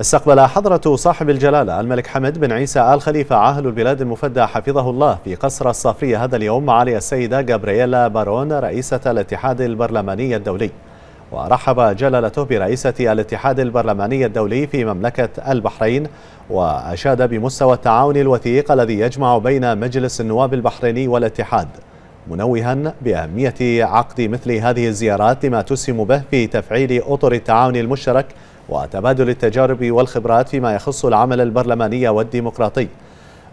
استقبل حضرة صاحب الجلالة الملك حمد بن عيسى آل خليفة عاهل البلاد المفدى حفظه الله في قصر الصافرية هذا اليوم معالي السيدة جابرييلا بارون رئيسة الاتحاد البرلماني الدولي. ورحب جلالته برئيسة الاتحاد البرلماني الدولي في مملكة البحرين وأشاد بمستوى التعاون الوثيق الذي يجمع بين مجلس النواب البحريني والاتحاد. منوها بأهمية عقد مثل هذه الزيارات لما تسهم به في تفعيل أطر التعاون المشترك وتبادل التجارب والخبرات فيما يخص العمل البرلماني والديمقراطي.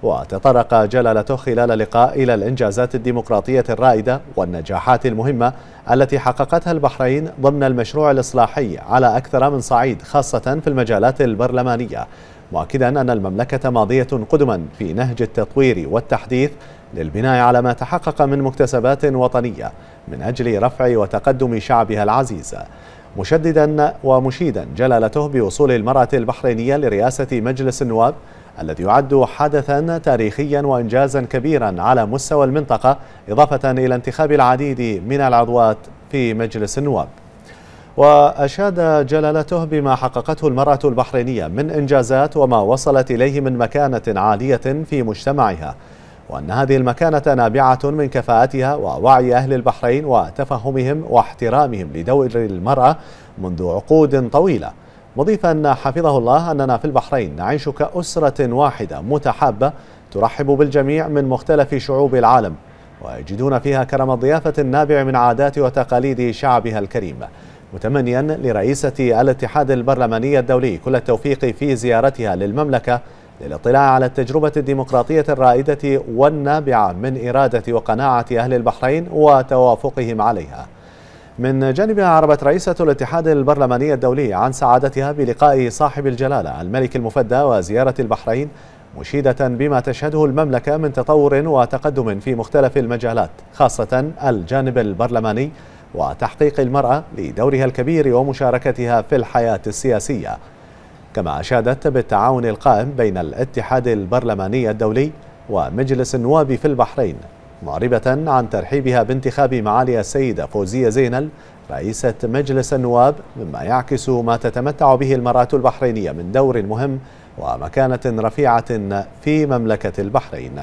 وتطرق جلالته خلال اللقاء إلى الإنجازات الديمقراطية الرائدة والنجاحات المهمة التي حققتها البحرين ضمن المشروع الإصلاحي على أكثر من صعيد خاصة في المجالات البرلمانية. مؤكدا أن المملكة ماضية قدما في نهج التطوير والتحديث للبناء على ما تحقق من مكتسبات وطنية من أجل رفع وتقدم شعبها العزيز مشددا ومشيدا جلالته بوصول المرأة البحرينية لرئاسة مجلس النواب الذي يعد حدثا تاريخيا وإنجازا كبيرا على مستوى المنطقة إضافة إلى انتخاب العديد من العضوات في مجلس النواب. وأشاد جلالته بما حققته المرأة البحرينية من إنجازات وما وصلت إليه من مكانة عالية في مجتمعها وأن هذه المكانة نابعة من كفاءتها ووعي أهل البحرين وتفهمهم واحترامهم لدور المرأة منذ عقود طويلة. مضيفا حفظه الله أننا في البحرين نعيش كأسرة واحدة متحابة ترحب بالجميع من مختلف شعوب العالم ويجدون فيها كرم الضيافة النابع من عادات وتقاليد شعبها الكريم. متمنيا لرئيسة الاتحاد البرلماني الدولي كل التوفيق في زيارتها للمملكة للاطلاع على التجربة الديمقراطية الرائدة والنابعة من إرادة وقناعة أهل البحرين وتوافقهم عليها. من جانبها عربت رئيسة الاتحاد البرلماني الدولي عن سعادتها بلقاء صاحب الجلالة الملك المفدى وزيارة البحرين مشيدة بما تشهده المملكة من تطور وتقدم في مختلف المجالات خاصة الجانب البرلماني وتحقيق المرأة لدورها الكبير ومشاركتها في الحياة السياسية. كما أشادت بالتعاون القائم بين الاتحاد البرلماني الدولي ومجلس النواب في البحرين معربة عن ترحيبها بانتخاب معالي السيدة فوزية زينل رئيسة مجلس النواب مما يعكس ما تتمتع به المرأة البحرينية من دور مهم ومكانة رفيعة في مملكة البحرين.